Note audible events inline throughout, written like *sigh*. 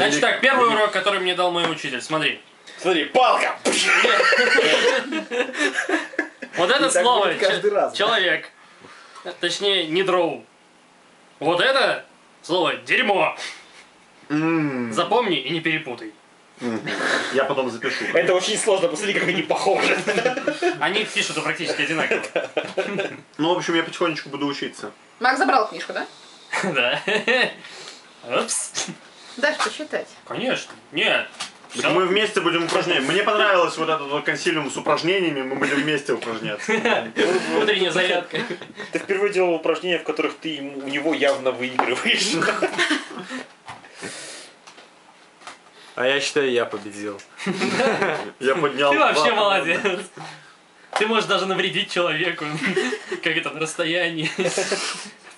Значит так, первый урок, который мне дал мой учитель, смотри. Смотри, палка! Вот это слово человек. Точнее, не дроу. Вот это слово дерьмо. Запомни и не перепутай. Я потом запишу. Это очень сложно, посмотри, как они похожи. Они пишут практически одинаково. Ну, в общем, я потихонечку буду учиться. Макс забрал книжку, да? *laughs* Да. Упс. Дашь посчитать. Конечно. Нет. Так мы вместе будем упражняться. Мне понравилось вот этот вот консилиум с упражнениями, мы будем вместе упражняться. *laughs* Утренняя зарядка. Ты впервые делал упражнения, в которых ты ему- у него явно выигрываешь. А я считаю, я победил. Я поднял Ты вообще молодец. Ты можешь даже навредить человеку. *laughs* Как это, на расстоянии.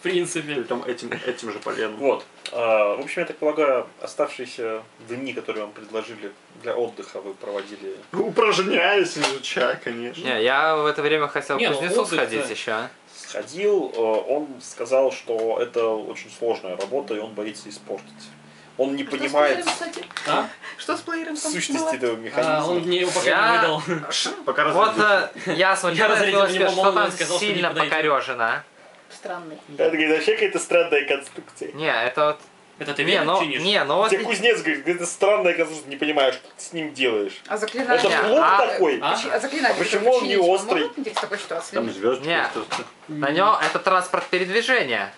В принципе. Притом этим, этим же поленом. Вот. А, В общем, я так полагаю, оставшиеся дни, которые вам предложили для отдыха, вы проводили. Упражняюсь, изучаю, конечно. Не, я в это время хотел Не, к ну, кузнецу отдых, сходить да. еще. а. Сходил, э, он сказал, что это очень сложная работа, и он боится испортить. Он не Что с понимает плеером, кстати? А? Что с плеером там сущности было? этого А, механизма. он мне его пока Я- не выдал. Пока Вот э, я смотрел что там сильно подойдет. покорежено. Странный. Это говорит, вообще какая-то странная конструкция. Не, это вот... Это ты Не, ну, чинишь? не, ну вот... Тебе кузнец говорит, это странная конструкция, не понимаешь, что ты с ним делаешь. А Это заклинание? Не, блок а- такой. А? А заклинание? А почему он не острый? быть в такой ситуации? Там звездочки. Не. На нем это транспорт передвижения.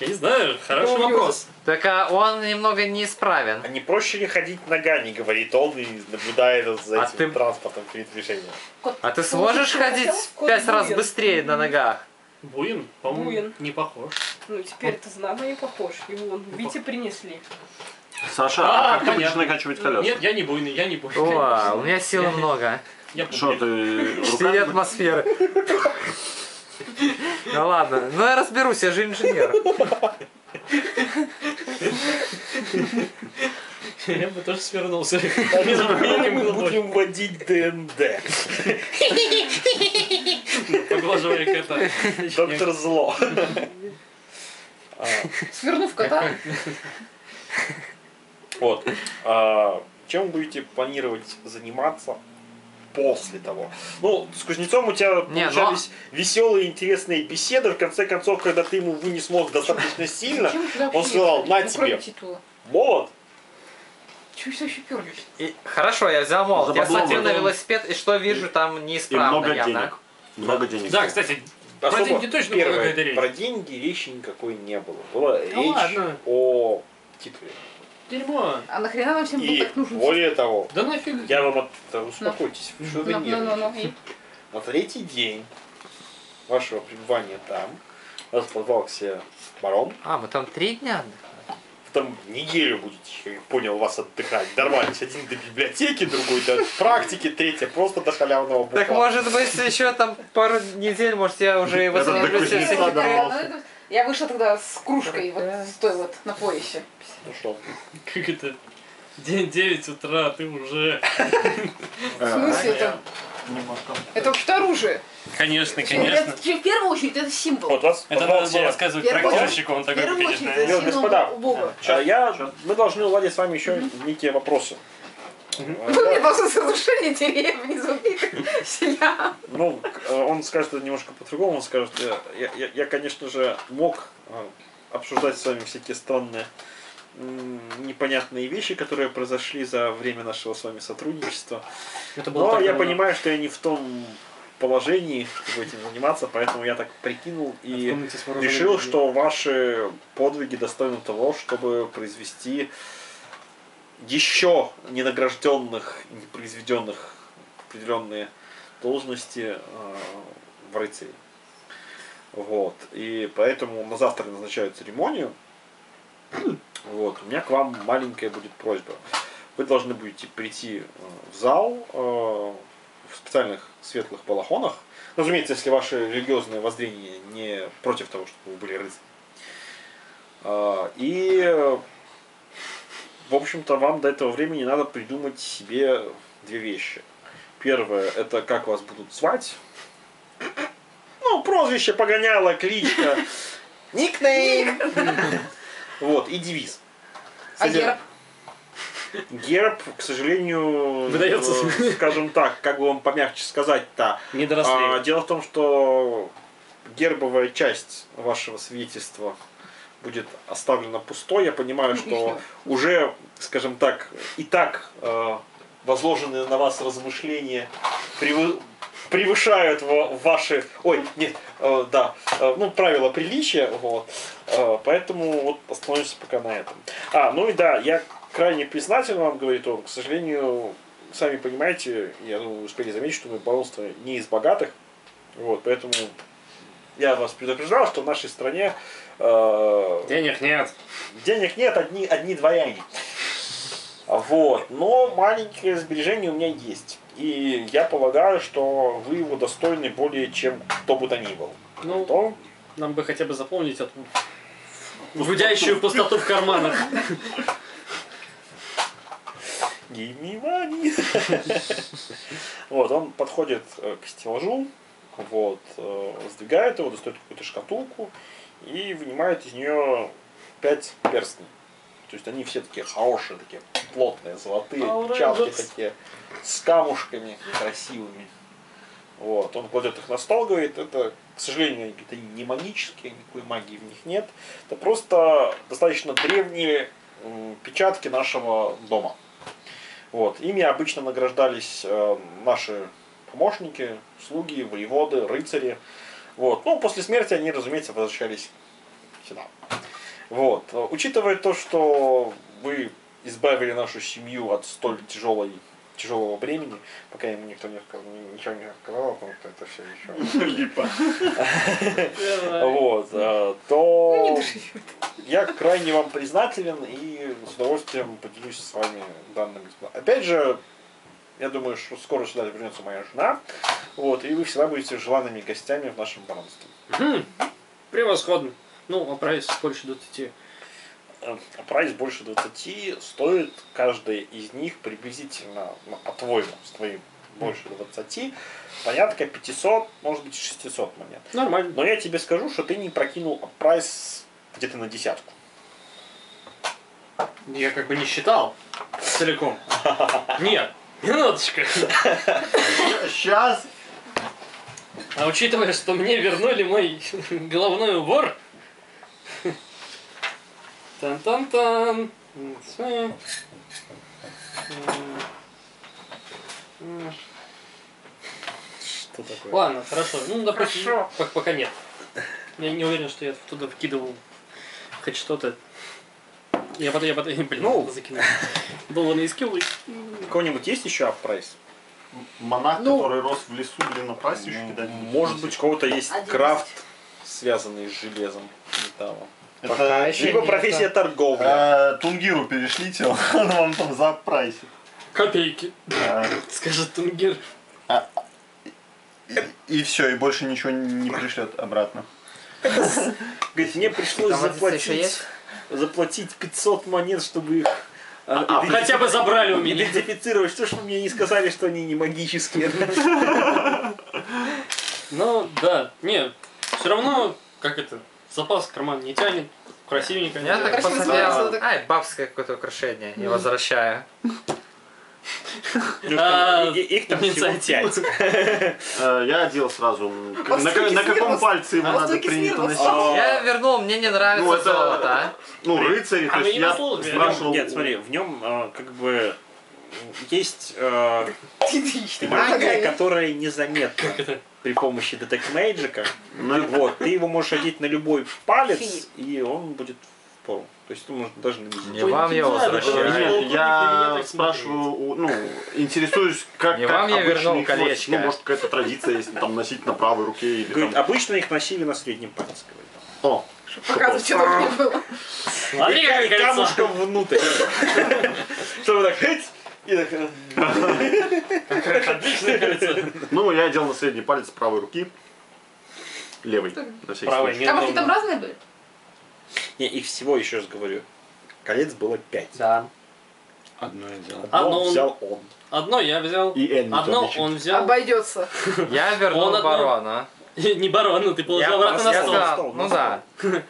Я не знаю, хороший Ну, вопрос. Только он немного неисправен. А не проще ли ходить ногами, говорит он, и наблюдает за А этим ты- транспортом передвижения. А ты сможешь ходить в пять раз быстрее на ногах? Буин, по-моему, Буин. не похож. Ну, теперь ты знамо не похож. Его вон, Вите принесли. Саша, А, а как ты будешь понятно. накачивать колеса? Нет, я не буйный, я не буйный. О, у меня силы много. Я Что, ты руками? атмосферы. Ну ладно, ну я разберусь, я же инженер. Я бы тоже свернулся. Мы будем водить ДНД. Поглаживая кота. Доктор Зло. Свернув кота. Вот. А, Чем будете планировать заниматься после того? Ну, с кузнецом у тебя Не, но- получались веселые, интересные беседы. В конце концов, когда ты ему вынес мозг достаточно сильно, он сказал, на тебе, молот. Чего все еще перлись? Хорошо, я взял молот. Я смотрю на велосипед, и что вижу, там неисправно явно. Много денег. Да, кстати, про Особо деньги точно первое, какая-то речь. Про деньги речи никакой не было. Была речь ладно. о титуле. Дерьмо. А нахрена нам всем был так нужен? более того, Да нафиг. я вам от... успокойтесь, вы что вы Ну, ну, ну, ну, и? На третий день вашего пребывания там вас позвал к себе барон. А, мы там три дня отдыхали. Там неделю будете, я понял, вас отдыхать. Дорвались один до библиотеки, другой до практики, третий просто до халявного бухла. Так может быть еще там пару недель, может я уже и Этот до восстановлю все кузнеца всякие... дорвался. Я вышла тогда с кружкой вот с той вот на поясе. Ну что, Как это? День 9 утра, ты уже... В смысле это? Немножко. Это вообще-то оружие. Конечно, конечно. Это, в первую очередь это символ. вот вас Это надо было рассказывать трактирщику, он такой это Ну, господа, Бога. А я, мы должны уладить с вами еще некие вопросы. Вы мне должны разрушение деревни звуки селян. Ну, э, он скажет это немножко по-другому. Он скажет, э, я, я, я, конечно же, мог э, обсуждать с вами всякие странные, непонятные вещи, которые произошли за время нашего с вами сотрудничества. Это было Но я давно. понимаю, что я не в том положении, этим заниматься, поэтому я так прикинул и решил, что ваши подвиги достойны того, чтобы произвести еще ненагражденных, не произведенных определенные должности э, в рыцаре. Вот. И поэтому на завтра назначают церемонию. Вот. У меня к вам маленькая будет просьба. Вы должны будете прийти э, в зал э, в специальных светлых балахонах. Ну, Разумеется, если ваше религиозное воззрение не против того, чтобы вы были рыцари. А, И, в общем-то, вам до этого времени надо придумать себе две вещи. Первое, это как вас будут звать. Ну, прозвище, погоняло, кличка, никнейм. Вот, и девиз. А герб? Герб, к сожалению, Выдается. э, скажем так, как бы вам помягче сказать-то. Не А, дело в том, что гербовая часть вашего свидетельства будет оставлена пустой. Я понимаю, что уже, скажем так, и так э, возложенные на вас размышления превы- превышают ва- ваши... Ой, нет, э, да, э, ну, правила приличия, вот. Э, поэтому вот остановимся пока на этом. А, ну и да, я крайне признателен вам, говорит он. К сожалению, сами понимаете, я думаю, вы успели заметить, что мое баронство не из богатых. Вот, поэтому я вас предупреждал, что в нашей стране э, Денег нет. денег нет, одни, одни дворяне. Вот. Но маленькое сбережение у меня есть. И я полагаю, что вы его достойны более чем кто бы то ни был. Ну, То нам бы хотя бы запомнить эту гудящую пустоту в карманах. Give me money. Вот, он подходит э, к стеллажу, вот, э, сдвигает его, достает какую-то шкатулку и вынимает из нее пять перстней. То есть они все такие хорошие, такие плотные, золотые, чашки такие, с камушками красивыми. Вот, он кладет их на стол, говорит, это, к сожалению, они какие-то не магические, никакой магии в них нет. Это просто достаточно древние печатки нашего дома. Вот. Ими обычно награждались э, наши помощники, слуги, воеводы, рыцари. Вот. Ну, после смерти они, разумеется, возвращались сюда. Вот. Учитывая то, что вы избавили нашу семью от столь тяжелой тяжелого бремени, пока ему никто не сказал, ничего не сказал, потому что это все еще Липа. *laughs* вот, э, то я крайне вам признателен и с удовольствием поделюсь с вами данными. Опять же, я думаю, что скоро сюда вернется моя жена, вот, и вы всегда будете желанными гостями в нашем баронстве. Превосходно. Ну, appraise больше 20. Э, appraise больше 20 стоит каждая из них приблизительно, ну, по-твоему, с твоим больше 20, порядка 500, может быть 600 монет. Нормально. Но я тебе скажу, что ты не прокинул appraise где-то на десятку. Я как бы не считал целиком. Нет, минуточку. Сейчас. А учитывая, что мне вернули мой головной убор. Тан-тан-тан. Что такое? Ладно, хорошо. Ну, допустим, Хорошо. пок- пока нет. Я не уверен, что я туда вкидывал хоть что-то. Я потом, я потом, блин, Ну. закинул. Долбаные skill ы. У кого-нибудь есть еще appraise? Монах, Ну. который рос в лесу, блин, на пастбище кидать. Может быть, у кого-то есть craft, связанный с железом, металлом. Это еще Либо профессия торговля. э, Тунгиру перешлите, *laughs* он вам там за price ит. Копейки. А, Скажет Тунгир. И все, и больше ничего не пришлет обратно. Говорит, мне пришлось еще заплатить, заплатить 500 монет, чтобы их а, А, идентифи- хотя бы забрали у меня. идентифицировать. Что ж вы мне не сказали, что они не магические? Ну, да, не, все равно, как это, запас в карман не тянет, красивенько. Я так посмотрел, ай, бабское какое-то украшение, и возвращаю. А, Их там всего инициатива. пять. Э, Я одел сразу. А На, каком пальце его а надо принято носить? А, Я вернул, мне не нравится Ну, золото, а? Ну, рыцари, А то есть я спрашивал... Нет, смотри, в нем а, как бы есть э, магия, которая незаметна при помощи детект мэйджика. Ну, Вот, ты его можешь одеть на любой палец, и он будет в пору. То есть можешь даже на мизинец. *laughs* Не вам я возвращаю. я так спрашиваю, у- ну, интересуюсь, как, Не как вам я вернул их носят. колечко. Ну, может, какая-то традиция есть, там, носить на правой руке или Говорит, там... обычно их носили на среднем пальце. говорит. О, Показывать, что там не было. Смотри, как кольцо. камушком внутрь. *laughs* Чтобы так, и так, Отличное кольцо. ну, я одел на средний палец правой руки. Левый, на всякий случай. Камушки там неудобно. разные были? Не, их всего, еще раз говорю, колец было пять. Да. Одно я взял. Одно Одно он- взял он. Одно я взял, И Энни одно еще. он взял. Обойдется. Я Он вернул одно- барона. *laughs* Не барон, ну ты положил Я, обратно я на стол. сказал, стол, ну на да. *laughs*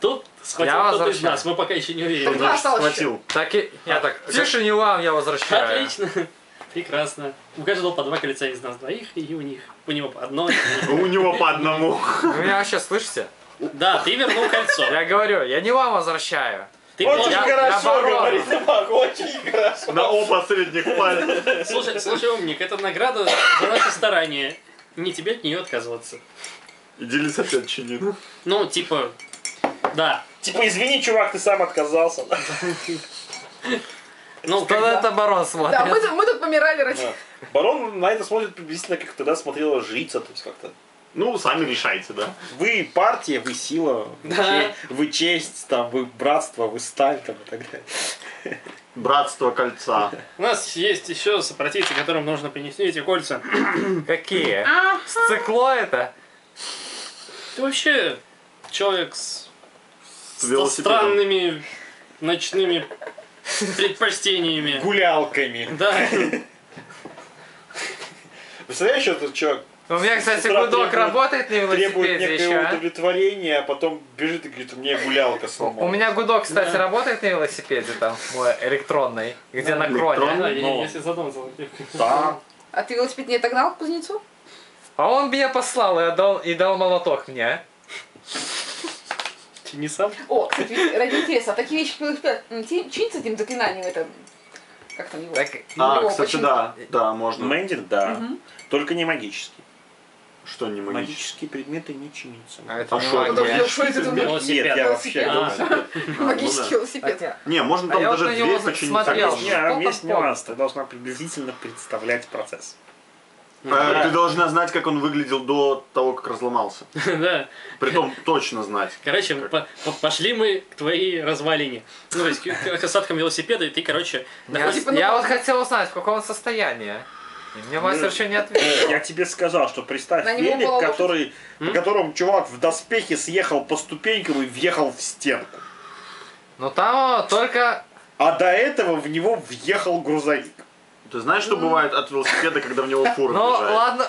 Тут схватил Я кто-то из возвращаю. нас, мы пока еще не уверены. Даже осталось схватил. Так и я так. Тише не вам, я возвращаю. Отлично. *laughs* Прекрасно. У каждого по два кольца из нас двоих, и у них, у него по одной. У него по одному. Вы меня вообще слышите? Да, ты вернул кольцо. Я говорю, я не вам возвращаю. Ты Очень Я- хорошо говорит, Мак, очень хорошо. На оба средних пальца. Слушай, слушай, умник, это награда за наши старания. Не тебе от нее отказываться. И делись опять чинину. Ну, типа, да. Типа, извини, чувак, ты сам отказался. Ну, когда- это барон Да, смотрит? мы, тут- мы тут помирали ради... Да. Барон на это смотрит приблизительно, как тогда смотрела жрица, то есть как-то. Ну, сами решайте, да. Вы партия, вы сила, вы, Да. вы честь, там, вы братство, вы сталь, там, и так далее. Братство кольца. У нас есть еще сопротивцы, которым нужно принести эти кольца. *coughs* Какие? Стекло это? Ты вообще человек с, С странными ночными предпочтениями. Гулялками. Да. *laughs* Представляешь, этот человек У меня, кстати, гудок требует- работает на требует велосипеде некоего еще. а? удовлетворения, а потом бежит и говорит, у меня гулялка сломалась. У меня гудок, кстати, Да. работает на велосипеде там, мой электронный, где на кроне. Да, я- Ну. Если задуматься. Да. А ты велосипед не отогнал к кузнецу? А он меня послал и, отдал, и дал молоток мне. Ты не сам? О, кстати, ради интереса, а такие вещи с этим заклинанием, это... Как там его? Так, А, Его кстати, почему? да. Да, можно. Мендинг, да. Только не магический. Что не магически. Магические предметы не чинятся. а это А это? магия. Подожди, что это? Велосипед. Нет, я вообще... А, *laughs* Магический ну велосипед. Не, можно А там я даже дверь починить. так Что есть нюанс. Ты должна приблизительно представлять процесс. Э, Ты должна знать, как он выглядел до того, как разломался. *laughs* Да. Притом точно знать. Короче, по- по- пошли мы к твоей развалине. Ну, то есть к, к осадкам велосипеда, и ты, короче, Я, находишь- ну, я вот хотел узнать, в каком он состоянии. И мне мастер еще не ответил. Я тебе сказал, что представь На него велик, была лошадь. который, по М? которому чувак в доспехе съехал по ступенькам и въехал в стенку. Но там только... А до этого в него въехал грузовик. Ты знаешь, что бывает от велосипеда, когда в него фура Ну въезжает? ладно,